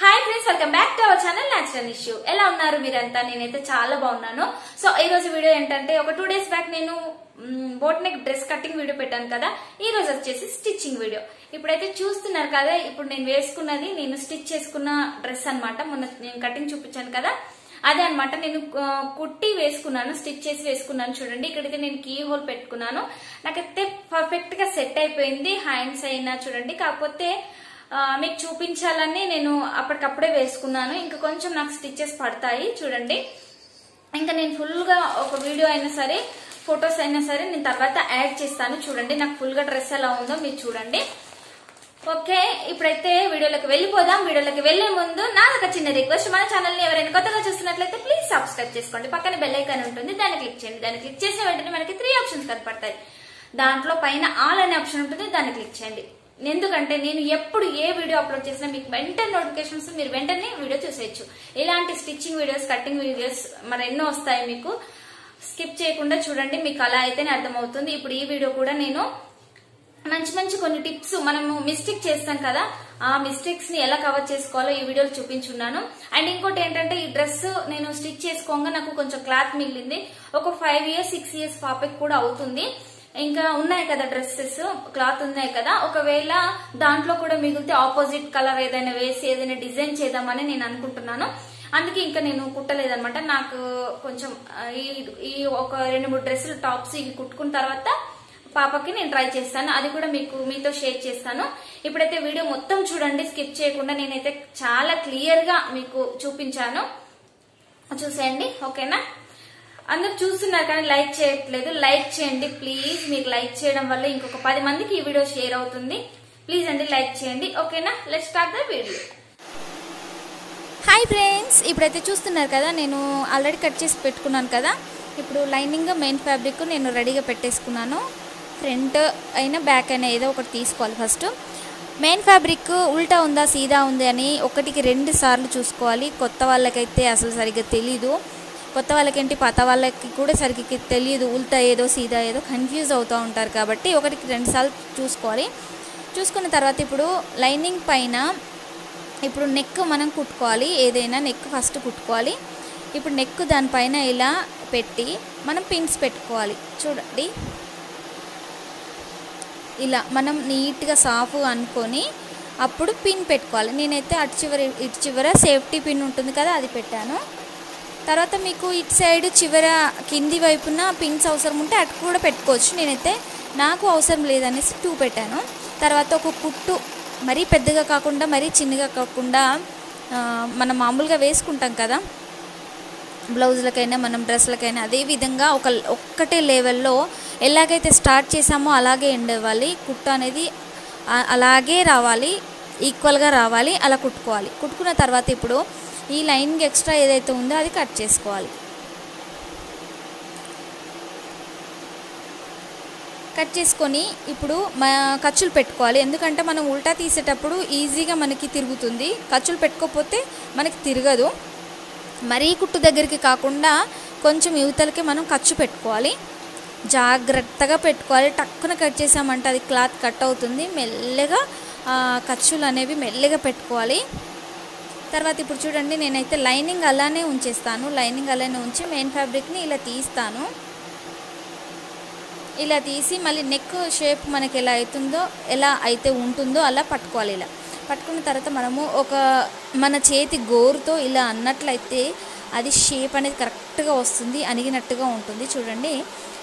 Hi friends welcome back to our channel natural issue ఎలా ఉన్నారు మీరంతా? నేనైతే చాలా బాగున్నాను. సో ఈ రోజు వీడియో ఏంటంటే ఒక టూ డేస్ బ్యాక్ నేను boat neck dress cutting video పెట్టాను కదా? ఈ రోజు వచ్చేసి స్టిచ్చింగ్ వీడియో ఇప్పుడైతే చూస్తున్నారు కదా ఇప్పుడు నేను వేసుకున్నది నేను స్టిచ్ చేసుకున్న డ్రెస్ అనమాట మొన్న నేను కటింగ్ చూపించాను కదా? అదే అన్నమాట నేను కుట్టి వేసుకున్నాను స్టిచ్ చేసి వేసుకున్నాను చూడండి. ఇక్కడైతే నేను కీ హోల్ పెట్టుకున్నాను. నాకైతే పర్ఫెక్ట్గా సెట్ అయిపోయింది హ్యాండ్స్ అయినా చూడండి. కాకపోతే మీకు చూపించాలని నేను అప్పటికప్పుడే వేసుకున్నాను. ఇంకా కొంచెం నాకు స్టిచ్చెస్ పడతాయి చూడండి. ఇంకా నేను ఫుల్గా ఒక వీడియో అయినా సరే ఫొటోస్ అయినా సరే నేను తర్వాత యాడ్ చేస్తాను. చూడండి నాకు ఫుల్గా డ్రెస్ ఎలా ఉందో మీరు చూడండి. ఓకే ఇప్పుడైతే వీడియోలోకి వెళ్ళిపోదాం. వీడియోలోకి వెళ్ళే ముందు నాది ఒక చిన్న రిక్వెస్ట్ మన ఛానల్ని ఎవరైనా కొత్తగా చూస్తున్నట్లయితే ప్లీజ్ సబ్స్క్రైబ్ చేసుకోండి. పక్కన బెల్ ఐకాన్ ఉంటుంది దాన్ని క్లిక్ చేయండి. దాన్ని క్లిక్ చేసిన వెంటనే మనకి త్రీ ఆప్షన్స్ కనపడతాయి. దాంట్లో పైన ఆల్ అనే ఆప్షన్ ఉంటుంది దాన్ని క్లిక్ చేయండి. ఎందుకంటే నేను ఎప్పుడు ఏ వీడియో అప్లోడ్ చేసినా మీకు వెంటనే నోటిఫికేషన్స్ మీరు వెంటనే వీడియో చూసేయచ్చు. ఇలాంటి స్టిచ్చింగ్ వీడియోస్ కటింగ్ వీడియోస్ మరి ఎన్నో వస్తాయి మీకు. స్కిప్ చేయకుండా చూడండి మీకు అలా అయితేనే అర్థమవుతుంది. ఇప్పుడు ఈ వీడియో కూడా నేను మంచి మంచి కొన్ని టిప్స్ మనము మిస్టేక్ చేస్తాం కదా ఆ మిస్టేక్స్ని ఎలా కవర్ చేసుకోవాలో ఈ వీడియోలో చూపించున్నాను. అండ్ ఇంకోటి ఏంటంటే ఈ డ్రెస్ నేను స్టిచ్ చేసుకోగా నాకు కొంచెం క్లాత్ మిగిలింది. ఒక ఫైవ్ ఇయర్స్ సిక్స్ ఇయర్స్ పాపకి కూడా అవుతుంది. ఇంకా ఉన్నాయి కదా డ్రెస్సెస్ క్లాత్ ఉన్నాయి కదా. ఒకవేళ దాంట్లో కూడా మిగిలితే ఆపోజిట్ కలర్ ఏదైనా వేసి ఏదైనా డిజైన్ చేద్దామని నేను అనుకుంటున్నాను. అందుకే ఇంకా నేను కుట్టలేదనమాట నాకు కొంచెం ఈ ఈ ఒక రెండు మూడు డ్రెస్సులు టాప్స్ ఇవి కుట్టుకున్న తర్వాత పాపకి నేను ట్రై చేస్తాను. అది కూడా మీకు మీతో షేర్ చేస్తాను. ఇప్పుడైతే వీడియో మొత్తం చూడండి. స్కిప్ చేయకుండా నేనైతే చాలా క్లియర్గా మీకు చూపించాను. చూసేయండి. ఓకేనా? అందరు చూస్తున్నారు కానీ లైక్ చేయట్లేదు. లైక్ చేయండి ప్లీజ్. మీకు లైక్ చేయడం వల్ల ఇంకొక పది మందికి ఈ వీడియో షేర్ అవుతుంది. ప్లీజ్ అండి లైక్ చేయండి. ఓకేనా? Let start the video hi friends ఇప్పుడైతే చూస్తున్నారు కదా నేను ఆల్రెడీ కట్ చేసి పెట్టుకున్నాను కదా. ఇప్పుడు లైనింగ్ మెయిన్ ఫ్యాబ్రిక్ నేను రెడీగా పెట్టేసుకున్నాను. ఫ్రంట్ అయినా బ్యాక్ అయినా ఏదో ఒకటి తీసుకోవాలి ఫస్ట్ మెయిన్ ఫ్యాబ్రిక్ ఉల్టా ఉందా సీదా ఉంది అని ఒకటికి రెండు సార్లు చూసుకోవాలి. కొత్త వాళ్ళకైతే అసలు సరిగ్గా తెలీదు. కొత్త వాళ్ళకేంటి పాత వాళ్ళకి కూడా సరిగ్గా తెలియదు ఉల్టా ఏదో సీదా ఏదో కన్ఫ్యూజ్ అవుతూ ఉంటారు కాబట్టి ఒకటికి రెండుసార్లు చూసుకోవాలి. చూసుకున్న తర్వాత ఇప్పుడు లైనింగ్ పైన ఇప్పుడు నెక్ మనం కుట్టుకోవాలి ఏదైనా నెక్ ఫస్ట్ కుట్టుకోవాలి. ఇప్పుడు నెక్ దానిపైన ఇలా పెట్టి మనం పిన్స్ పెట్టుకోవాలి. చూడండి. ఇలా మనం నీట్గా సాఫ్గా అనుకొని అప్పుడు పిన్ పెట్టుకోవాలి. నేనైతే అటు చివర ఇటు చివర సేఫ్టీ పిన్ ఉంటుంది కదా అది పెట్టాను. తర్వాత మీకు ఇటు సైడ్ చివర కింది వైపున పిన్స్ అవసరం ఉంటే అటు కూడా పెట్టుకోవచ్చు. నేనైతే నాకు అవసరం లేదనేసి టూ పెట్టాను. తర్వాత ఒక కుట్టు మరీ పెద్దగా కాకుండా మరీ చిన్నగా కాకుండా మనం మామూలుగా వేసుకుంటాం కదా. బ్లౌజులకైనా మనం డ్రెస్లకైనా అదే విధంగా ఒక ఒక్కటే లెవెల్లో ఎలాగైతే స్టార్ట్ చేసామో అలాగే ఎండ్ అవ్వాలి. కుట్టు అనేది అలాగే రావాలి. ఈక్వల్గా రావాలి. అలా కుట్టుకోవాలి. కుట్టుకున్న తర్వాత ఇప్పుడు ఈ లైన్కి ఎక్స్ట్రా ఏదైతే ఉందో అది కట్ చేసుకోవాలి. కట్ చేసుకొని ఇప్పుడు మా ఖర్చులు పెట్టుకోవాలి. ఎందుకంటే మనం ఉల్టా తీసేటప్పుడు ఈజీగా మనకి తిరుగుతుంది. ఖర్చులు పెట్టుకోకపోతే మనకి తిరగదు. మరీ కుట్టు దగ్గరికి కాకుండా కొంచెం యువతలకి మనం ఖర్చు పెట్టుకోవాలి. జాగ్రత్తగా పెట్టుకోవాలి. టక్కున కట్ చేసామంటే అది క్లాత్ కట్ అవుతుంది. మెల్లగా ఖర్చులు అనేవి మెల్లగా పెట్టుకోవాలి. తర్వాత ఇప్పుడు చూడండి నేనైతే లైనింగ్ అలానే ఉంచేస్తాను. లైనింగ్ అలానే ఉంచి మెయిన్ ఫ్యాబ్రిక్ని ఇలా తీస్తాను. ఇలా తీసి మళ్ళీ నెక్ షేప్ మనకి ఎలా అవుతుందో ఎలా అయితే ఉంటుందో అలా పట్టుకోవాలి ఇలా. పట్టుకున్న తర్వాత మనము ఒక మన చేతి గోరుతో ఇలా అన్నట్లయితే అది షేప్ అనేది కరెక్ట్గా వస్తుంది అనిగినట్టుగా ఉంటుంది. చూడండి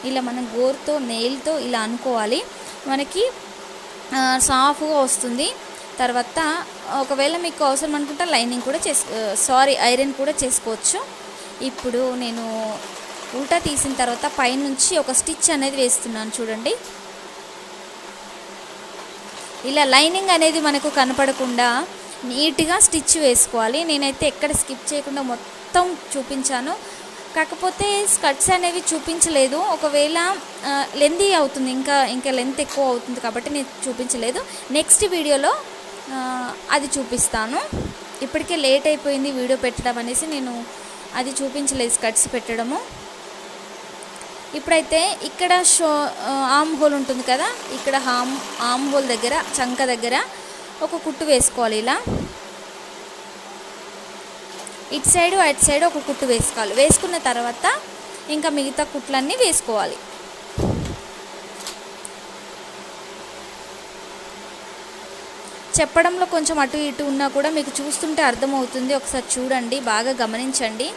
ఇలా మనం గోరుతో నెయిల్తో ఇలా అనుకోవాలి. మనకి సాఫ్గా వస్తుంది. తర్వాత ఒకవేళ మీకు అవసరం అనుకుంటే లైనింగ్ కూడా చేసు సారీ ఐరన్ కూడా చేసుకోవచ్చు. ఇప్పుడు నేను ఉల్టా తీసిన తర్వాత పైనుంచి ఒక స్టిచ్ అనేది వేస్తున్నాను చూడండి. ఇలా లైనింగ్ అనేది మనకు కనపడకుండా నీట్గా స్టిచ్ వేసుకోవాలి. నేనైతే ఎక్కడ స్కిప్ చేయకుండా మొత్తం చూపించాను. కాకపోతే స్కర్ట్స్ అనేవి చూపించలేదు. ఒకవేళ లెందీ అవుతుంది. ఇంకా ఇంకా లెంత్ ఎక్కువ అవుతుంది కాబట్టి నేను చూపించలేదు. నెక్స్ట్ వీడియోలో అది చూపిస్తాను. ఇప్పటికే లేట్ అయిపోయింది వీడియో పెట్టడం అనేసి నేను అది చూపించలేదు స్కట్స్ పెట్టడము. ఇప్పుడైతే ఇక్కడ షో ఆమ్ హోల్ ఉంటుంది కదా ఇక్కడ హామ్ ఆమ్ హోల్ దగ్గర చంక దగ్గర ఒక కుట్టు వేసుకోవాలి ఇలా. ఇటు సైడు అటు సైడు ఒక కుట్టు వేసుకోవాలి. వేసుకున్న తర్వాత ఇంకా మిగతా కుట్లన్నీ వేసుకోవాలి. చెప్పడంలో కొంచెం అటు ఇటు ఉన్నా కూడా మీకు చూస్తుంటే అర్థమవుతుంది. ఒకసారి చూడండి బాగా గమనించండి.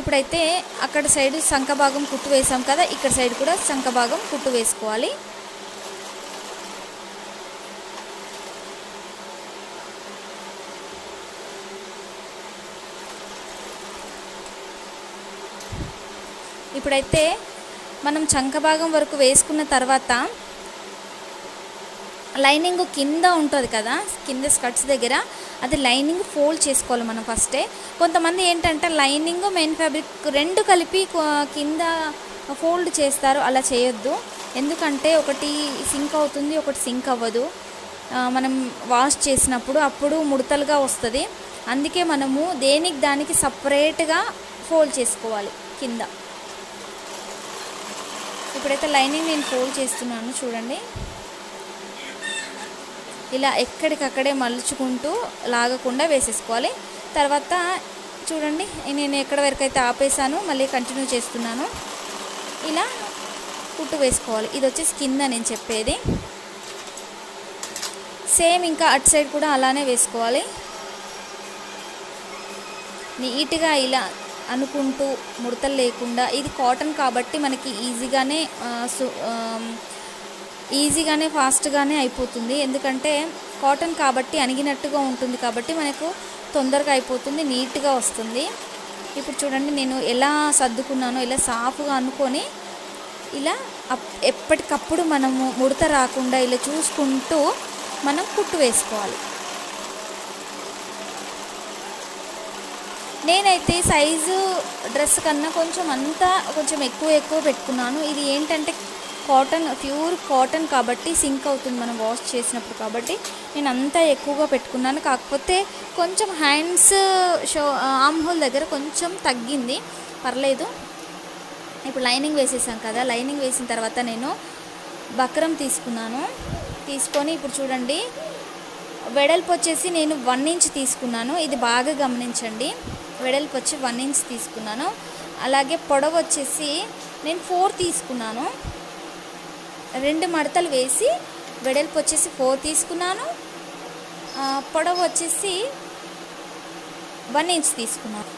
ఇప్పుడైతే అక్కడ సైడ్ శంఖభాగం కుట్టు వేసాం కదా ఇక్కడ సైడ్ కూడా శంఖభాగం కుట్టు వేసుకోవాలి. ఇప్పుడైతే మనం చంక భాగం వరకు వేసుకున్న తర్వాత లైనింగ్ కింద ఉంటుంది కదా కింద స్కర్ట్స్ దగ్గర అది లైనింగ్ ఫోల్డ్ చేసుకోవాలి మనం ఫస్టే కొంతమంది ఏంటంటే లైనింగ్ మెయిన్ ఫ్యాబ్రిక్ రెండు కలిపి కింద ఫోల్డ్ చేస్తారు అలా చేయొద్దు. ఎందుకంటే ఒకటి సింక్ అవుతుంది ఒకటి సింక్ అవ్వదు. మనం వాష్ చేసినప్పుడు అప్పుడు ముడతలుగా వస్తుంది. అందుకే మనము దేనికి దానికి సపరేట్గా ఫోల్డ్ చేసుకోవాలి కింద. ఇప్పుడైతే లైనింగ్ నేను ఫోల్డ్ చేస్తున్నాను చూడండి. ఇలా ఎక్కడికక్కడే మలుచుకుంటూ లాగకుండా వేసేసుకోవాలి. తర్వాత చూడండి నేను ఎక్కడ వరకు అయితే ఆపేసాను మళ్ళీ కంటిన్యూ చేస్తున్నాను. ఇలా కుట్టు వేసుకోవాలి. ఇది వచ్చేసి కింద నేను చెప్పేది. సేమ్ ఇంకా అటు సైడ్ కూడా అలానే వేసుకోవాలి. నీట్గా ఇలా అనుకుంటూ ముడతలు లేకుండా ఇది కాటన్ కాబట్టి మనకి ఈజీగానే సు- ఈజీగానే ఫాస్ట్గానే అయిపోతుంది. ఎందుకంటే కాటన్ కాబట్టి అణిగినట్టుగా ఉంటుంది కాబట్టి మనకు తొందరగా అయిపోతుంది నీట్గా వస్తుంది. ఇప్పుడు చూడండి నేను ఎలా సర్దుకున్నానో ఇలా సాఫ్గా అనుకొని ఇలా అప్- ఎప్పటికప్పుడు మనము ముడత రాకుండా ఇలా చూసుకుంటూ మనం కుట్టు వేసుకోవాలి. నేనైతే సైజు డ్రెస్ కన్నా కొంచెం అంతా కొంచెం ఎక్కువ ఎక్కువ పెట్టుకున్నాను. ఇది ఏంటంటే కాటన్ ప్యూర్ కాటన్ కాబట్టి సింక్ అవుతుంది మనం వాష్ చేసినప్పుడు కాబట్టి. నేను అంతా ఎక్కువగా పెట్టుకున్నాను. కాకపోతే కొంచెం హ్యాండ్స్ షో ఆమ్ హోల్ దగ్గర కొంచెం తగ్గింది. పర్లేదు. ఇప్పుడు లైనింగ్ వేసేసాం కదా. లైనింగ్ వేసిన తర్వాత నేను బక్రం తీసుకున్నాను. తీసుకొని ఇప్పుడు చూడండి. వెడల్పు వచ్చేసి నేను వన్ ఇంచ్ తీసుకున్నాను. ఇది బాగా గమనించండి. వెడల్పు వచ్చి వన్ ఇంచ్ తీసుకున్నాను. అలాగే పొడవు వచ్చేసి నేను ఫోర్ తీసుకున్నాను. రెండు మడతలు వేసి వెడల్పు వచ్చేసి ఫోర్ తీసుకున్నాను. పొడవు వచ్చేసి వన్ ఇంచ్ తీసుకున్నాను.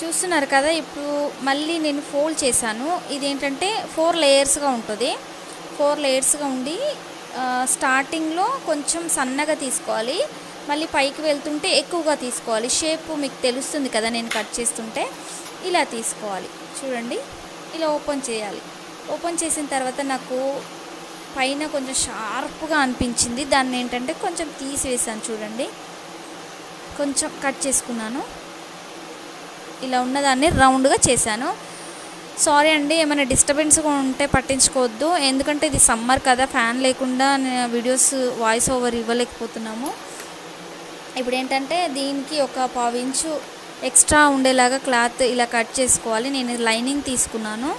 చూస్తున్నారు కదా ఇప్పుడు మళ్ళీ నేను ఫోల్డ్ చేశాను. ఇది ఏంటంటే ఫోర్ లేయర్స్గా ఉంటుంది. ఫోర్ లేయర్స్గా ఉండి స్టార్టింగ్లో కొంచెం సన్నగా తీసుకోవాలి. మళ్ళీ పైకి వెళ్తుంటే ఎక్కువగా తీసుకోవాలి. షేప్ మీకు తెలుస్తుంది కదా నేను కట్ చేస్తుంటే. ఇలా తీసుకోవాలి. చూడండి ఇలా ఓపెన్ చేయాలి. ఓపెన్ చేసిన తర్వాత నాకు పైన కొంచెం షార్ప్గా అనిపించింది. దాన్ని ఏంటంటే కొంచెం తీసివేసాను చూడండి. కొంచెం కట్ చేసుకున్నాను. ఇలా ఉన్నదాన్ని రౌండ్గా చేశాను. సారీ అండి ఏమైనా డిస్టర్బెన్స్గా ఉంటే పట్టించుకోవద్దు. ఎందుకంటే ఇది సమ్మర్ కదా ఫ్యాన్ లేకుండా వీడియోస్ వాయిస్ ఓవర్ ఇవ్వలేకపోతున్నాము. ఇప్పుడు ఏంటంటే దీనికి ఒక పావు ఇంచు ఎక్స్ట్రా ఉండేలాగా క్లాత్ ఇలా కట్ చేసుకోవాలి. నేను లైనింగ్ తీసుకున్నాను.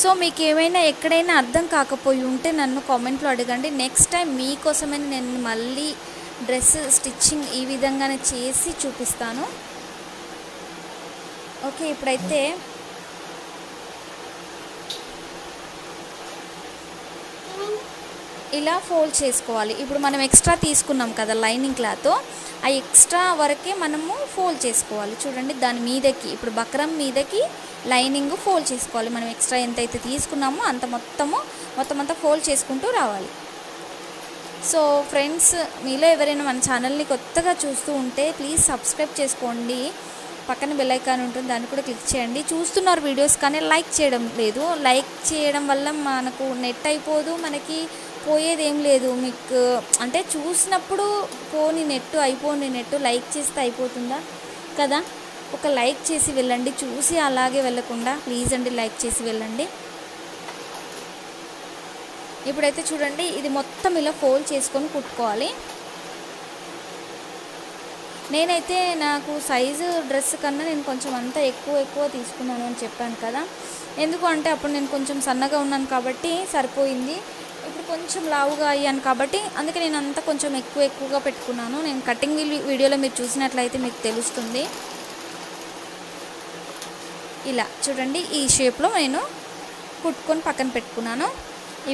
సో మీకు ఏమైనా ఎక్కడైనా అర్థం కాకపోయి ఉంటే నన్ను కామెంట్లో అడగండి. నెక్స్ట్ టైం మీకోసమైనా నేను మళ్ళీ డ్రెస్ స్టిచ్చింగ్ ఈ విధంగానే చేసి చూపిస్తాను. ఓకే ఇప్పుడైతే ఇలా ఫోల్డ్ చేసుకోవాలి. ఇప్పుడు మనం ఎక్స్ట్రా తీసుకున్నాం కదా లైనింగ్ క్లాత్ ఆ ఎక్స్ట్రా వరకే మనము ఫోల్డ్ చేసుకోవాలి. చూడండి దాని మీదకి ఇప్పుడు బక్రం మీదకి లైనింగ్ ఫోల్డ్ చేసుకోవాలి. మనం ఎక్స్ట్రా ఎంతైతే తీసుకున్నామో అంత మొత్తము మొత్తం అంతా ఫోల్డ్ చేసుకుంటూ రావాలి. సో ఫ్రెండ్స్ మీలో ఎవరైనా మన ఛానల్ని కొత్తగా చూస్తూ ఉంటే ప్లీజ్ సబ్స్క్రైబ్ చేసుకోండి. పక్కన బెల్లైకాన్ ఉంటుంది దాన్ని కూడా క్లిక్ చేయండి. చూస్తున్నారు వీడియోస్ కానీ లైక్ చేయడం లేదు. లైక్ చేయడం వల్ల మనకు నెట్ అయిపోదు మనకి పోయేది ఏం లేదు. మీకు అంటే చూసినప్పుడు పోని నెట్ అయిపోని నెట్ లైక్ చేస్తే అయిపోతుందా? కదా? ఒక లైక్ చేసి వెళ్ళండి. చూసి అలాగే వెళ్ళకుండా ప్లీజ్ అండి లైక్ చేసి వెళ్ళండి. ఇప్పుడైతే చూడండి ఇది మొత్తం ఇలా ఫోల్డ్ చేసుకొని కుట్టుకోవాలి. నేనైతే నాకు సైజు డ్రెస్ కన్నా నేను కొంచెం అంతా ఎక్కువ ఎక్కువ తీసుకున్నాను అని చెప్పాను కదా. ఎందుకు అంటే అప్పుడు నేను కొంచెం సన్నగా ఉన్నాను కాబట్టి సరిపోయింది. కొంచెం లావుగా అయ్యాను కాబట్టి అందుకే నేను అంతా కొంచెం ఎక్కువ ఎక్కువగా పెట్టుకున్నాను. నేను కటింగ్ వీడియోలో మీరు చూసినట్లయితే మీకు తెలుస్తుంది. ఇలా చూడండి ఈ షేప్లో నేను కుట్టుకొని పక్కన పెట్టుకున్నాను.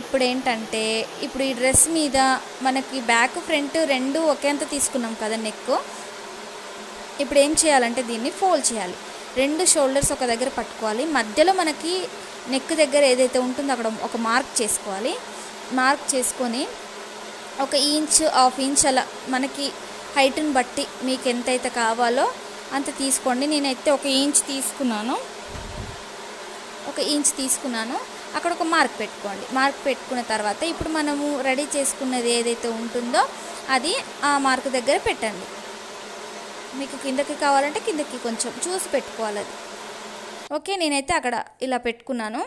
ఇప్పుడు ఏంటంటే ఇప్పుడు ఈ డ్రెస్ మీద మనకి బ్యాక్ ఫ్రంట్ రెండు ఒకేంత తీసుకున్నాం కదా నెక్. ఇప్పుడు ఏం చేయాలంటే దీన్ని ఫోల్డ్ చేయాలి. రెండు షోల్డర్స్ ఒక దగ్గర పట్టుకోవాలి. మధ్యలో మనకి నెక్ దగ్గర ఏదైతే ఉంటుందో అక్కడ ఒక మార్క్ చేసుకోవాలి. మార్క్ చేసుకొని ఒక ఇంచ్ హాఫ్ ఇంచ్ అలా మనకి హైట్ని బట్టి మీకు ఎంతైతే కావాలో అంత తీసుకోండి. నేనైతే ఒక ఇంచ్ తీసుకున్నాను. ఒక ఇంచ్ తీసుకున్నాను. అక్కడ ఒక మార్క్ పెట్టుకోండి. మార్క్ పెట్టుకున్న తర్వాత ఇప్పుడు మనము రెడీ చేసుకున్నది ఏదైతే ఉంటుందో అది ఆ మార్క్ దగ్గర పెట్టండి. మీకు కిందకి కావాలంటే కిందకి కొంచెం చూసి పెట్టుకోవాలి అది. ఓకే నేనైతే అక్కడ ఇలా పెట్టుకున్నాను.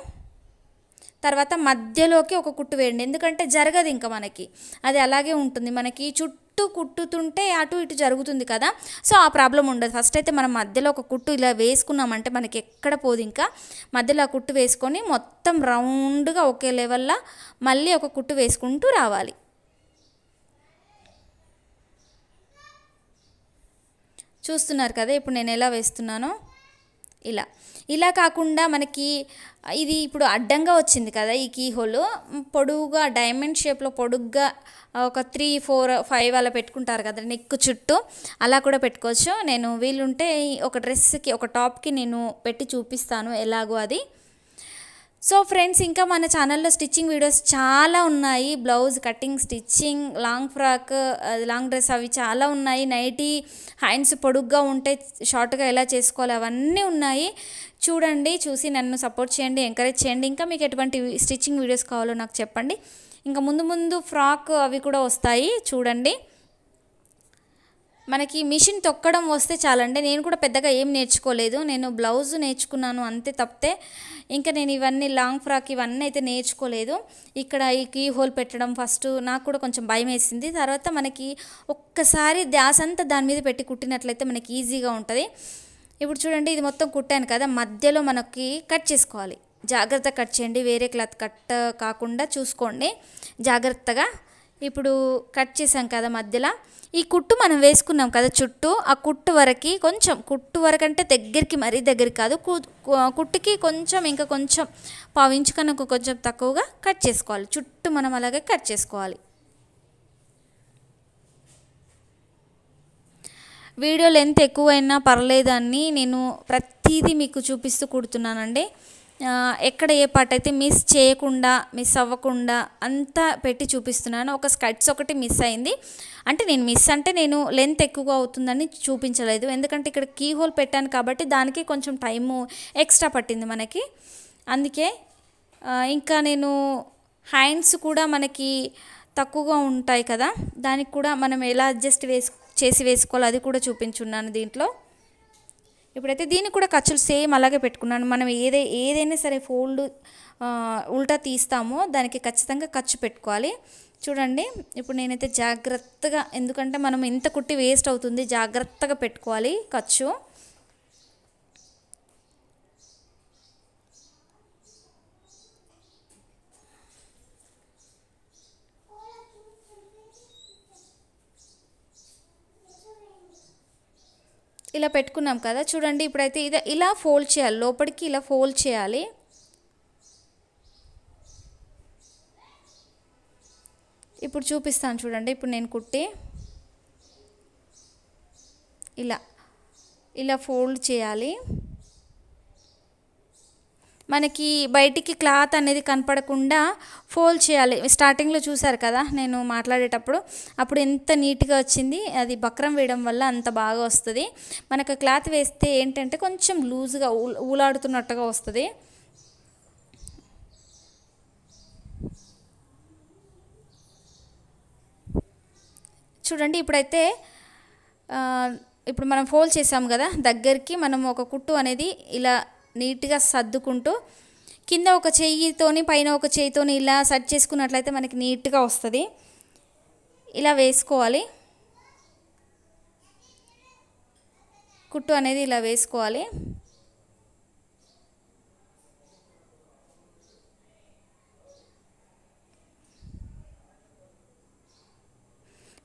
తర్వాత మధ్యలోకి ఒక కుట్టు వేయండి. ఎందుకంటే జరగదు ఇంకా మనకి. అది అలాగే ఉంటుంది. మనకి చుట్టూ కుట్టుతుంటే అటు ఇటు జరుగుతుంది కదా. సో ఆ ప్రాబ్లం ఉండదు. ఫస్ట్ అయితే మనం మధ్యలో ఒక కుట్టు ఇలా వేసుకున్నామంటే మనకి ఎక్కడ పోదు ఇంకా. మధ్యలో ఆ కుట్టు వేసుకొని మొత్తం రౌండ్గా ఒకే లెవెల్లో మళ్ళీ ఒక కుట్టు వేసుకుంటూ రావాలి. చూస్తున్నారు కదా ఇప్పుడు నేను ఎలా వేస్తున్నానో? ఇలా. ఇలా కాకుండా మనకి ఇది ఇప్పుడు అడ్డంగా వచ్చింది కదా ఈ కీ హోల్ పొడువుగా డైమండ్ షేప్లో పొడుగ్గా ఒక త్రీ ఫోర్ ఫైవ్ అలా పెట్టుకుంటారు కదా నెక్ చుట్టూ. అలా కూడా పెట్టుకోవచ్చు. నేను వీలుంటే ఒక డ్రెస్కి ఒక టాప్కి నేను పెట్టి చూపిస్తాను ఎలాగో అది. సో ఫ్రెండ్స్ ఇంకా మన ఛానల్లో స్టిచ్చింగ్ వీడియోస్ చాలా ఉన్నాయి. Blouse cutting stitching long frock long dress అవి చాలా ఉన్నాయి. నైటీ హ్యాండ్స్ పొడుగ్గా ఉంటే షార్ట్గా ఎలా చేసుకోవాలి అవన్నీ ఉన్నాయి. చూడండి చూసి నన్ను సపోర్ట్ చేయండి ఎంకరేజ్ చేయండి. ఇంకా మీకు ఎటువంటి స్టిచ్చింగ్ వీడియోస్ కావాలో నాకు చెప్పండి. ఇంకా ముందు ముందు ఫ్రాక్ అవి కూడా వస్తాయి చూడండి. మనకి మిషన్ తొక్కడం వస్తే చాలండి. నేను కూడా పెద్దగా ఏం నేర్చుకోలేదు. నేను బ్లౌజ్ నేర్చుకున్నాను అంతే తప్పితే ఇంకా నేను ఇవన్నీ లాంగ్ ఫ్రాక్ ఇవన్నీ అయితే నేర్చుకోలేదు. ఇక్కడ ఈ కీ హోల్ పెట్టడం ఫస్ట్ నాకు కూడా కొంచెం భయం వేసింది. తర్వాత మనకి ఒక్కసారి ధ్యాస అంతా దాని మీద పెట్టి కుట్టినట్లయితే మనకి ఈజీగా ఉంటుంది. ఇప్పుడు చూడండి ఇది మొత్తం కుట్టాను కదా మధ్యలో మనకి కట్ చేసుకోవాలి. జాగ్రత్త కట్ చేయండి వేరే క్లాత్ కట్ కాకుండా చూసుకోండి. జాగ్రత్తగా ఇప్పుడు కట్ చేసాం కదా మధ్యలో. ఈ కుట్టు మనం వేసుకున్నాం కదా చుట్టూ ఆ కుట్టు వరకు కొంచెం కుట్టు వరకు అంటే దగ్గరికి మరీ దగ్గరికి కాదు కుట్టుకి కొంచెం ఇంకా కొంచెం పావించు కన్నా కొంచెం తక్కువగా కట్ చేసుకోవాలి. చుట్టూ మనం అలాగే కట్ చేసుకోవాలి. వీడియో లెంత్ ఎక్కువైనా పర్లేదని నేను ప్రతిదీ మీకు చూపిస్తూ కుడుతున్నానండి. ఎక్కడ ఏ పార్ట్ అయితే మిస్ చేయకుండా మిస్ అవ్వకుండా అంతా పెట్టి చూపిస్తున్నాను. ఒక స్కట్స్ ఒకటి మిస్ అయింది. అంటే నేను మిస్ అంటే నేను లెంత్ ఎక్కువగా అవుతుందని చూపించలేదు. ఎందుకంటే ఇక్కడ కీ హోల్ పెట్టాను కాబట్టి దానికి కొంచెం టైము ఎక్స్ట్రా పట్టింది మనకి. అందుకే ఇంకా నేను హ్యాండ్స్ కూడా మనకి తక్కువగా ఉంటాయి కదా. దానికి కూడా మనం ఎలా అడ్జస్ట్ వేసు చేసి వేసుకోవాలి అది కూడా చూపించున్నాను దీంట్లో. ఇప్పుడైతే దీన్ని కూడా ఖర్చులు సేమ్ అలాగే పెట్టుకున్నాను. మనం ఏదే ఏదైనా సరే ఫోల్డ్ ఉల్టా తీస్తామో దానికి ఖచ్చితంగా ఖర్చు పెట్టుకోవాలి. చూడండి ఇప్పుడు నేనైతే జాగ్రత్తగా ఎందుకంటే మనం ఎంత కుట్టి వేస్ట్ అవుతుంది జాగ్రత్తగా పెట్టుకోవాలి ఖర్చు. ఇలా పెట్టుకున్నాం కదా. చూడండి ఇప్పుడైతే ఇది ఇలా ఫోల్డ్ చేయాలి. లోపలికి ఇలా ఫోల్డ్ చేయాలి. ఇప్పుడు చూపిస్తాను చూడండి. ఇప్పుడు నేను కుట్టి ఇలా ఇలా ఫోల్డ్ చేయాలి. మనకి బయటికి క్లాత్ అనేది కనపడకుండా ఫోల్డ్ చేయాలి. స్టార్టింగ్లో చూసారు కదా నేను మాట్లాడేటప్పుడు. అప్పుడు ఎంత నీట్గా వచ్చింది అది బక్రం వేయడం వల్ల అంత బాగా వస్తుంది. మనకు క్లాత్ వేస్తే ఏంటంటే కొంచెం లూజ్గా ఊలాడుతున్నట్టుగా వస్తుంది. చూడండి ఇప్పుడైతే ఇప్పుడు మనం ఫోల్డ్ చేసాం కదా దగ్గరికి మనం ఒక కుట్టు అనేది ఇలా నీట్గా సర్దుకుంటూ కింద ఒక చెయ్యితోని పైన ఒక చేయితోని ఇలా సెట్ చేసుకున్నట్లయితే మనకి నీట్గా వస్తుంది. ఇలా వేసుకోవాలి. కుట్టు అనేది ఇలా వేసుకోవాలి.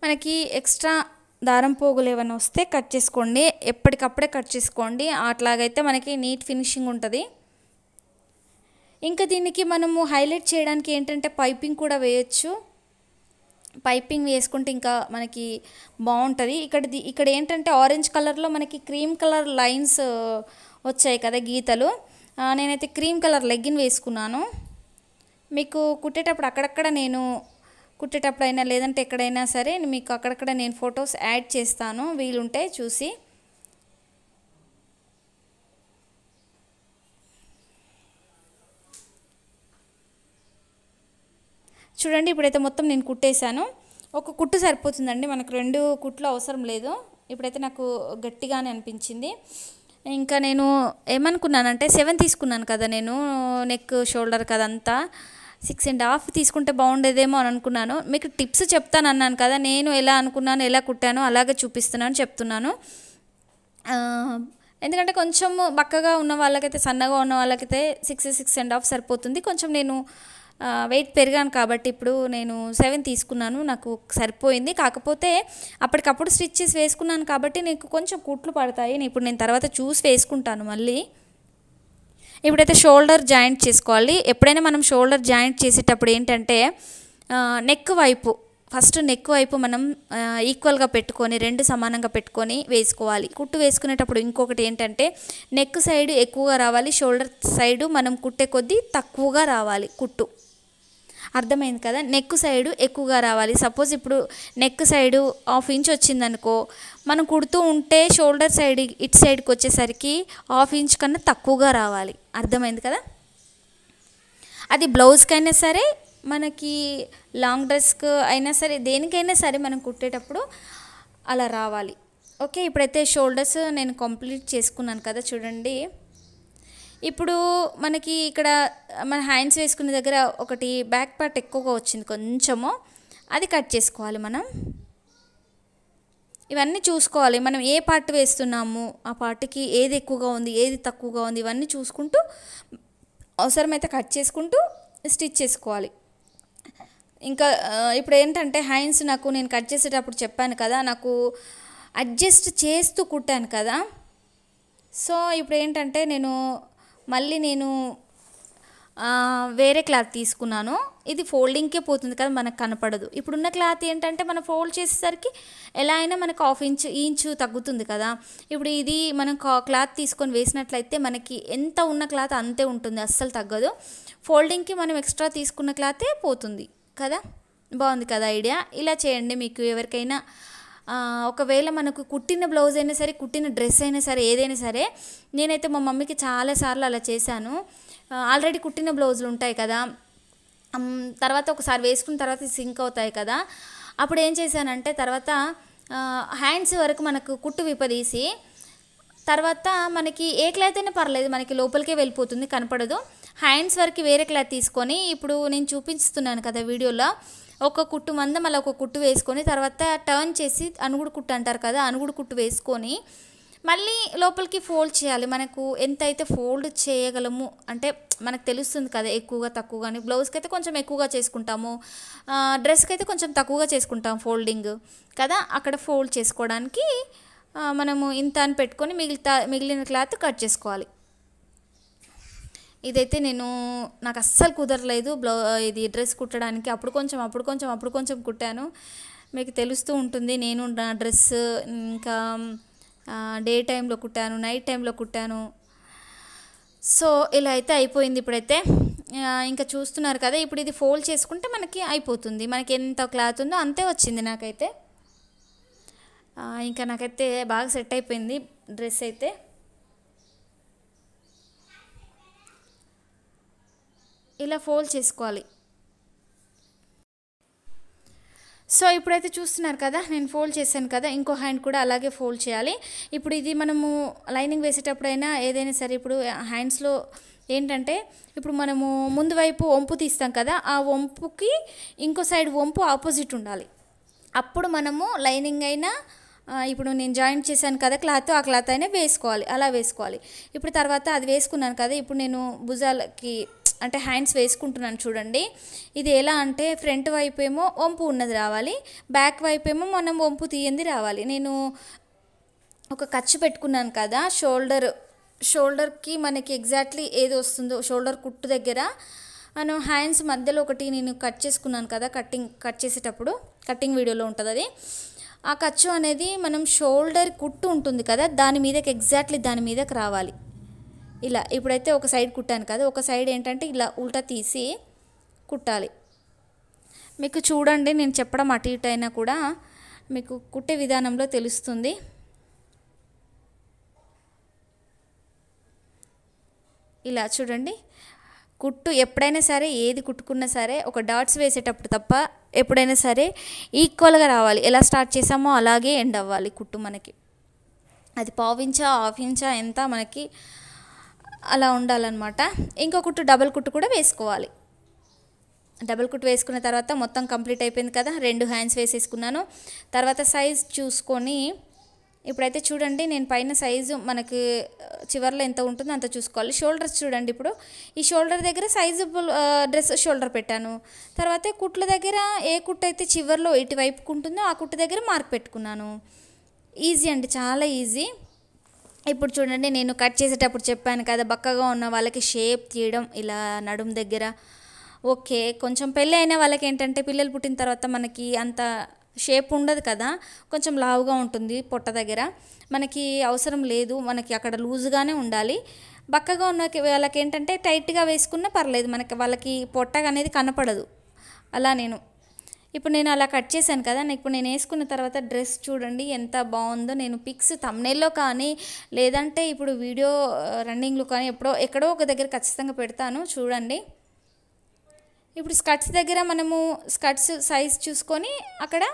మనకి ఎక్స్ట్రా దారం పోగులు ఏమైనా వస్తే కట్ చేసుకోండి. ఎప్పటికప్పుడే కట్ చేసుకోండి. అట్లాగైతే మనకి నీట్ ఫినిషింగ్ ఉంటుంది. ఇంకా దీనికి మనము హైలైట్ చేయడానికి ఏంటంటే పైపింగ్ కూడా వేయచ్చు. పైపింగ్ వేసుకుంటే ఇంకా మనకి బాగుంటుంది. ఇక్కడ ఇక్కడ ఏంటంటే ఆరెంజ్ కలర్లో మనకి క్రీమ్ కలర్ లైన్స్ వచ్చాయి కదా గీతలు. నేనైతే క్రీమ్ కలర్ లెగ్గిన్ వేసుకున్నాను. మీకు కుట్టేటప్పుడు అక్కడక్కడ నేను కుట్టేటప్పుడైనా లేదంటే ఎక్కడైనా సరే మీకు అక్కడక్కడ నేను ఫొటోస్ యాడ్ చేస్తాను. వీలుంటే చూసి. చూడండి ఇప్పుడైతే మొత్తం నేను కుట్టేశాను. ఒక కుట్టు సరిపోతుందండి. మనకు రెండు కుట్లు అవసరం లేదు. ఇప్పుడైతే నాకు గట్టిగానే అనిపించింది. ఇంకా నేను ఏమనుకున్నానంటే సెవెన్ తీసుకున్నాను కదా నేను నెక్ షోల్డర్ కదంతా. సిక్స్ అండ్ హాఫ్ తీసుకుంటే బాగుండేదేమో అని అనుకున్నాను. మీకు టిప్స్ చెప్తాను అన్నాను కదా నేను ఎలా అనుకున్నాను ఎలా కుట్టాను అలాగే చూపిస్తున్నాను చెప్తున్నాను. ఎందుకంటే కొంచెం బక్కగా ఉన్న వాళ్ళకైతే సన్నగా ఉన్న వాళ్ళకైతే సిక్స్ సిక్స్ అండ్ హాఫ్ సరిపోతుంది. కొంచెం నేను వెయిట్ పెరిగాను కాబట్టి ఇప్పుడు నేను సెవెన్ తీసుకున్నాను నాకు సరిపోయింది. కాకపోతే అప్పటికప్పుడు స్టిచ్చెస్ వేసుకున్నాను కాబట్టి నీకు కొంచెం కుట్లు పడతాయి. ఇప్పుడు నేను తర్వాత చూసి వేసుకుంటాను మళ్ళీ. ఇప్పుడైతే షోల్డర్ జాయింట్ చేసుకోవాలి. ఎప్పుడైనా మనం షోల్డర్ జాయింట్ చేసేటప్పుడు ఏంటంటే నెక్ వైపు ఫస్ట్ నెక్ వైపు మనం ఈక్వల్గా పెట్టుకొని రెండు సమానంగా పెట్టుకొని వేసుకోవాలి. కుట్టు వేసుకునేటప్పుడు ఇంకొకటి ఏంటంటే నెక్ సైడ్ ఎక్కువగా రావాలి షోల్డర్ సైడ్ మనం కుట్టే కొద్దీ తక్కువగా రావాలి కుట్టు. అర్థమైంది కదా? నెక్ సైడు ఎక్కువగా రావాలి. సపోజ్ ఇప్పుడు నెక్ సైడు హాఫ్ ఇంచ్ వచ్చిందనుకో మనం కుడుతూ ఉంటే షోల్డర్ సైడ్ ఇటు సైడ్కి వచ్చేసరికి హాఫ్ ఇంచ్ కన్నా తక్కువగా రావాలి. అర్థమైంది కదా? అది బ్లౌజ్కైనా సరే మనకి లాంగ్ డ్రెస్కు అయినా సరే దేనికైనా సరే మనం కుట్టేటప్పుడు అలా రావాలి. ఓకే ఇప్పుడైతే షోల్డర్స్ నేను కంప్లీట్ చేసుకున్నాను కదా చూడండి. ఇప్పుడు మనకి ఇక్కడ మన హ్యాండ్స్ వేసుకునే దగ్గర ఒకటి బ్యాక్ పార్ట్ ఎక్కువగా వచ్చింది కొంచెము. అది కట్ చేసుకోవాలి మనం. ఇవన్నీ చూసుకోవాలి. మనం ఏ పార్ట్ వేస్తున్నాము ఆ పార్ట్కి ఏది ఎక్కువగా ఉంది ఏది తక్కువగా ఉంది ఇవన్నీ చూసుకుంటూ అవసరమైతే కట్ చేసుకుంటూ స్టిచ్ చేసుకోవాలి. ఇంకా ఇప్పుడు ఏంటంటే హ్యాండ్స్ నాకు నేను కట్ చేసేటప్పుడు చెప్పాను కదా నాకు అడ్జస్ట్ చేస్తూ కుట్టాను కదా. సో ఇప్పుడు ఏంటంటే నేను మళ్ళీ నేను వేరే క్లాత్ తీసుకున్నాను. ఇది ఫోల్డింగ్కే పోతుంది కదా మనకు కనపడదు. ఇప్పుడున్న క్లాత్ ఏంటంటే మనం ఫోల్డ్ చేసేసరికి ఎలా అయినా మనకు హాఫ్ ఇంచ్ ఇంచు తగ్గుతుంది కదా. ఇప్పుడు ఇది మనం క్లాత్ తీసుకొని వేసినట్లయితే మనకి ఎంత ఉన్న క్లాత్ అంతే ఉంటుంది అస్సలు తగ్గదు. ఫోల్డింగ్కి మనం ఎక్స్ట్రా తీసుకున్న క్లాతే పోతుంది కదా. బాగుంది కదా ఐడియా? ఇలా చేయండి మీకు ఎవరికైనా ఒకవేళ మనకు కుట్టిన బ్లౌజ్ అయినా సరే కుట్టిన డ్రెస్ అయినా సరే ఏదైనా సరే నేనైతే మా మమ్మీకి చాలాసార్లు అలా చేశాను. ఆల్రెడీ కుట్టిన బ్లౌజులు ఉంటాయి కదా తర్వాత ఒకసారి వేసుకున్న తర్వాత సింక్ అవుతాయి కదా. అప్పుడు ఏం చేశానంటే తర్వాత హ్యాండ్స్ వరకు మనకు కుట్టు విప్పదీసి తర్వాత మనకి ఏ క్లాత్ అయినా పర్లేదు మనకి లోపలికే వెళ్ళిపోతుంది కనపడదు. హ్యాండ్స్ వరకు వేరే క్లాత్ తీసుకొని ఇప్పుడు నేను చూపిస్తున్నాను కదా వీడియోలో. ఒక కుట్టు మంద మళ్ళీ ఒక కుట్టు వేసుకొని తర్వాత టర్న్ చేసి అనుగుడు కుట్టు అంటారు కదా అనుగుడు కుట్టు వేసుకొని మళ్ళీ లోపలికి ఫోల్డ్ చేయాలి. మనకు ఎంత అయితే ఫోల్డ్ చేయగలము అంటే మనకు తెలుస్తుంది కదా ఎక్కువగా తక్కువ కానీ బ్లౌజ్కి అయితే కొంచెం ఎక్కువగా చేసుకుంటాము డ్రెస్కి అయితే కొంచెం తక్కువగా చేసుకుంటాం ఫోల్డింగ్ కదా అక్కడ ఫోల్డ్ చేసుకోవడానికి మనము ఇంత అని పెట్టుకొని మిగిలిత మిగిలిన క్లాత్ కట్ చేసుకోవాలి. ఇదైతే నేను నాకు అస్సలు కుదరలేదు బ్లౌ ఇది డ్రెస్ కుట్టడానికి. అప్పుడు కొంచెం అప్పుడు కొంచెం అప్పుడు కొంచెం కుట్టాను. మీకు తెలుస్తూ ఉంటుంది. నేను నా డ్రెస్ ఇంకా డే టైంలో కుట్టాను నైట్ టైంలో కుట్టాను. సో ఇలా అయితే అయిపోయింది ఇప్పుడైతే. ఇంకా చూస్తున్నారు కదా ఇప్పుడు ఇది ఫోల్డ్ చేసుకుంటే మనకి అయిపోతుంది. మనకి ఎంత క్లాత్ ఉందో అంతే వచ్చింది నాకైతే. ఇంకా నాకైతే బాగా సెట్ అయిపోయింది డ్రెస్ అయితే. ఇలా ఫోల్డ్ చేసుకోవాలి. సో ఇప్పుడైతే చూస్తున్నారు కదా నేను ఫోల్డ్ చేశాను కదా ఇంకో హ్యాండ్ కూడా అలాగే ఫోల్డ్ చేయాలి. ఇప్పుడు ఇది మనము లైనింగ్ వేసేటప్పుడైనా ఏదైనా సరే ఇప్పుడు హ్యాండ్స్లో ఏంటంటే ఇప్పుడు మనము ముందు వైపు వంపు తీస్తాం కదా ఆ వంపుకి ఇంకో సైడ్ వంపు ఆపోజిట్ ఉండాలి. అప్పుడు మనము లైనింగ్ అయినా ఇప్పుడు నేను జాయింట్ చేశాను కదా క్లాత్ ఆ క్లాత్ అయినా వేసుకోవాలి అలా వేసుకోవాలి. ఇప్పుడు తర్వాత అది వేసుకున్నాను కదా ఇప్పుడు నేను భుజాలకి అంటే హ్యాండ్స్ వేసుకుంటున్నాను చూడండి. ఇది ఎలా అంటే ఫ్రంట్ వైపు ఏమో వంపు ఉన్నది రావాలి. బ్యాక్ వైపు ఏమో మనం వంపు తీయంది రావాలి. నేను ఒక ఖర్చు పెట్టుకున్నాను కదా షోల్డర్ షోల్డర్కి మనకి ఎగ్జాక్ట్లీ ఏది వస్తుందో షోల్డర్ కుట్టు దగ్గర. మనం హ్యాండ్స్ మధ్యలో ఒకటి నేను కట్ చేసుకున్నాను కదా కట్టింగ్ కట్ చేసేటప్పుడు. కట్టింగ్ వీడియోలో ఉంటుంది అది. ఆ ఖర్చు అనేది మనం షోల్డర్ కుట్టు ఉంటుంది కదా దాని మీదకి ఎగ్జాక్ట్లీ దాని మీదకి రావాలి. ఇలా ఇప్పుడైతే ఒక సైడ్ కుట్టాను కదా ఒక సైడ్ ఏంటంటే ఇలా ఉల్టా తీసి కుట్టాలి. మీకు చూడండి నేను చెప్పడం అటు ఇటు అయినా కూడా మీకు కుట్టే విధానంలో తెలుస్తుంది. ఇలా చూడండి కుట్టు ఎప్పుడైనా సరే ఏది కుట్టుకున్నా సరే ఒక డాట్స్ వేసేటప్పుడు తప్ప ఎప్పుడైనా సరే ఈక్వల్గా రావాలి. ఎలా స్టార్ట్ చేసామో అలాగే ఎండ్ అవ్వాలి కుట్టు మనకి. అది పావించా హాఫ్ ఇంచా ఎంత మనకి అలా ఉండాలన్నమాట. ఇంకో కుట్టు డబల్ కుట్టు కూడా వేసుకోవాలి. డబల్ కుట్టు వేసుకున్న తర్వాత మొత్తం కంప్లీట్ అయిపోయింది కదా రెండు హ్యాండ్స్ వేసేసుకున్నాను. తర్వాత సైజ్ చూసుకొని ఇప్పుడైతే చూడండి నేను పైన సైజు మనకి చివర్లో ఎంత ఉంటుందో అంత చూసుకోవాలి. షోల్డర్స్ చూడండి ఇప్పుడు. ఈ షోల్డర్ దగ్గర సైజు డ్రెస్ షోల్డర్ పెట్టాను. తర్వాత కుట్ల దగ్గర ఏ కుట్టు అయితే చివర్లో ఇటువైపుకు ఉంటుందో ఆ కుట్టు దగ్గర మార్క్ పెట్టుకున్నాను. ఈజీ అండి చాలా ఈజీ ఇప్పుడు చూడండి నేను కట్ చేసేటప్పుడు చెప్పాను కదా బక్కగా ఉన్న వాళ్ళకి షేప్ తీయడం ఇలా నడుం దగ్గర. ఓకే కొంచెం పెళ్ళి అయిన వాళ్ళకి ఏంటంటే పిల్లలు పుట్టిన తర్వాత మనకి అంత షేప్ ఉండదు కదా కొంచెం లావుగా ఉంటుంది పొట్ట దగ్గర. మనకి అవసరం లేదు మనకి అక్కడ లూజ్గానే ఉండాలి. బక్కగా ఉన్న వాళ్ళకి ఏంటంటే టైట్గా వేసుకున్నా పర్లేదు మనకి వాళ్ళకి పొట్ట అనేది కనపడదు. అలా నేను ఇప్పుడు నేను అలా కట్ చేశాను కదా ఇప్పుడు నేను వేసుకున్న తర్వాత డ్రెస్ చూడండి ఎంత బాగుందో. నేను పిక్స్ తమ్నేల్లో కానీ లేదంటే ఇప్పుడు వీడియో రన్నింగ్లో కానీ ఎప్పుడో ఎక్కడో ఒక దగ్గర ఖచ్చితంగా పెడతాను చూడండి. ఇప్పుడు స్కర్ట్స్ దగ్గర మనము స్కర్ట్స్ సైజ్ చూసుకొని అక్కడ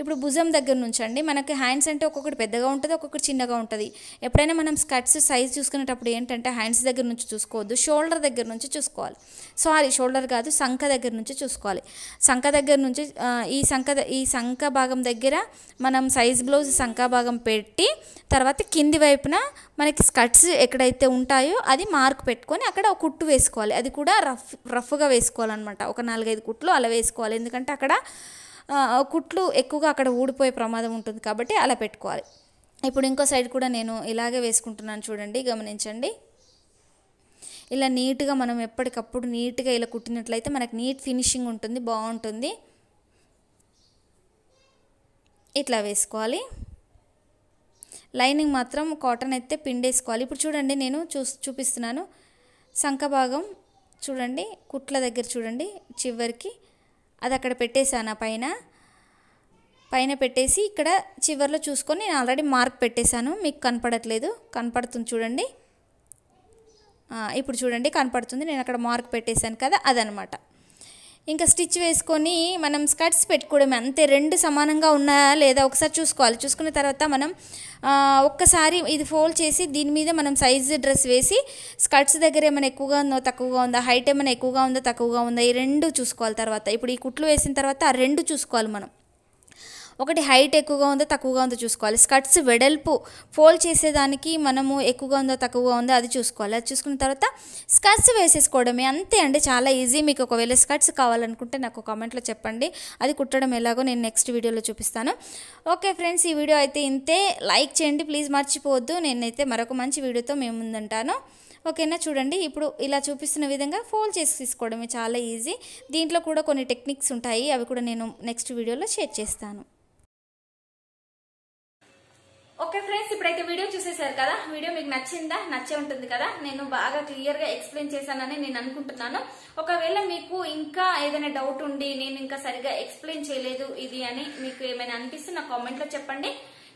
ఇప్పుడు భుజం దగ్గర నుంచి అండి మనకి హ్యాండ్స్ అంటే ఒక్కొక్కటి పెద్దగా ఉంటుంది ఒక్కొక్కటి చిన్నగా ఉంటుంది. ఎప్పుడైనా మనం స్కర్ట్స్ సైజ్ చూసుకునేటప్పుడు ఏంటంటే హ్యాండ్స్ దగ్గర నుంచి చూసుకోవద్దు షోల్డర్ దగ్గర నుంచి చూసుకోవాలి. సారీ షోల్డర్ కాదు సంఖ దగ్గర నుంచి చూసుకోవాలి. సంఖ దగ్గర నుంచి ఈ సంఖ ఈ సంఖ భాగం దగ్గర మనం సైజ్ బ్లౌజ్ సంఖ భాగం పెట్టి తర్వాత కింది వైపున మనకి స్కర్ట్స్ ఎక్కడైతే ఉంటాయో అది మార్క్ పెట్టుకొని అక్కడ ఒక కుట్టు వేసుకోవాలి. అది కూడా రఫ్ రఫ్గా వేసుకోవాలన్నమాట. ఒక నాలుగైదు కుట్లు అలా వేసుకోవాలి. ఎందుకంటే అక్కడ కుట్లు ఎక్కువగా అక్కడ ఊడిపోయే ప్రమాదం ఉంటుంది కాబట్టి అలా పెట్టుకోవాలి. ఇప్పుడు ఇంకో సైడ్ కూడా నేను ఇలాగే వేసుకుంటున్నాను చూడండి గమనించండి. ఇలా నీట్గా మనం ఎప్పటికప్పుడు నీట్గా ఇలా కుట్టినట్లయితే మనకు నీట్ ఫినిషింగ్ ఉంటుంది బాగుంటుంది. ఇట్లా వేసుకోవాలి. లైనింగ్ మాత్రం కాటన్ అయితే పిండేసుకోవాలి ఇప్పుడు చూడండి నేను చూ చూపిస్తున్నాను. సంఖ భాగం చూడండి కుట్ల దగ్గర చూడండి చివరికి అది అక్కడ పెట్టేశాను పైన. పైన పెట్టేసి ఇక్కడ చివర్లో చూసుకొని నేను ఆల్రెడీ మార్క్ పెట్టేశాను. మీకు కనపడట్లేదు. కనపడుతుంది చూడండి. ఇప్పుడు చూడండి కనపడుతుంది. నేను అక్కడ మార్క్ పెట్టేశాను కదా అదనమాట. ఇంకా స్టిచ్ వేసుకొని మనం స్కర్ట్స్ పెట్టుకోవడమే. అంతే రెండు సమానంగా ఉన్నాయా లేదా ఒకసారి చూసుకోవాలి. చూసుకున్న తర్వాత మనం ఒక్కసారి ఇది ఫోల్డ్ చేసి దీని మీద మనం సైజ్ డ్రెస్ వేసి స్కర్ట్స్ దగ్గర ఏమైనా ఎక్కువగా ఉందో తక్కువగా ఉందా హైట్ ఏమైనా ఎక్కువగా ఉందో తక్కువగా ఉందా ఈ రెండు చూసుకోవాలి తర్వాత. ఇప్పుడు ఈ కుట్లు వేసిన తర్వాత ఆ రెండు చూసుకోవాలి మనం. ఒకటి హైట్ ఎక్కువగా ఉందో తక్కువగా ఉందో చూసుకోవాలి. స్కర్ట్స్ వెడల్పు ఫోల్డ్ చేసేదానికి మనము ఎక్కువగా ఉందో తక్కువగా ఉందో అది చూసుకోవాలి. అది చూసుకున్న తర్వాత స్కర్ట్స్ వేసేసుకోవడమే. అంతే అండి చాలా ఈజీ. మీకు ఒకవేళ స్కర్ట్స్ కావాలనుకుంటే నాకు కామెంట్లో చెప్పండి. అది కుట్టడం ఎలాగో నేను నెక్స్ట్ వీడియోలో చూపిస్తాను. ఓకే ఫ్రెండ్స్ ఈ వీడియో అయితే ఇంతే. లైక్ చేయండి ప్లీజ్ మర్చిపోవద్దు. నేనైతే మరొక మంచి వీడియోతో మేము ముందుంటాను. ఓకేనా? చూడండి ఇప్పుడు ఇలా చూపిస్తున్న విధంగా ఫోల్డ్ చేసి తీసుకోవడమే చాలా ఈజీ. దీంట్లో కూడా కొన్ని టెక్నిక్స్ ఉంటాయి. అవి కూడా నేను నెక్స్ట్ వీడియోలో షేర్ చేస్తాను. ఓకే ఫ్రెండ్స్ ఇప్పుడైతే వీడియో చూసేశారు కదా? వీడియో మీకు నచ్చిందా? నచ్చే ఉంటుంది కదా? నేను బాగా క్లియర్గా ఎక్స్ప్లెయిన్ చేశానని నేను అనుకుంటున్నాను. ఒకవేళ మీకు ఇంకా ఏదైనా డౌట్ ఉండి నేను ఇంకా సరిగా ఎక్స్ప్లెయిన్ చేయలేదు ఇది అని మీకు ఏమైనా అనిపిస్తే నా కామెంట్లో చెప్పండి.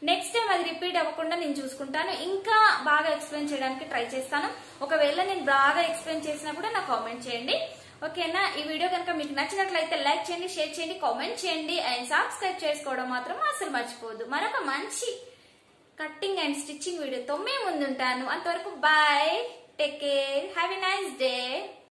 నెక్స్ట్ టైం అది రిపీట్ అవ్వకుండా నేను చూసుకుంటాను. ఇంకా బాగా ఎక్స్ప్లెయిన్ చేయడానికి ట్రై చేస్తాను. ఒకవేళ నేను బాగా ఎక్స్ప్లెయిన్ చేసినా కూడా నాకు కామెంట్ చేయండి. ఓకేనా? ఈ వీడియో కనుక మీకు నచ్చినట్లయితే లైక్ చేయండి షేర్ చేయండి కామెంట్ చేయండి అండ్ సబ్స్క్రైబ్ చేసుకోవడం మాత్రం అసలు మర్చిపోవద్దు. మరొక మంచి కట్టింగ్ అండ్ స్టిచ్చింగ్ వీడియోతో మేము ముందుంటాను. అంతవరకు bye take care have a nice day.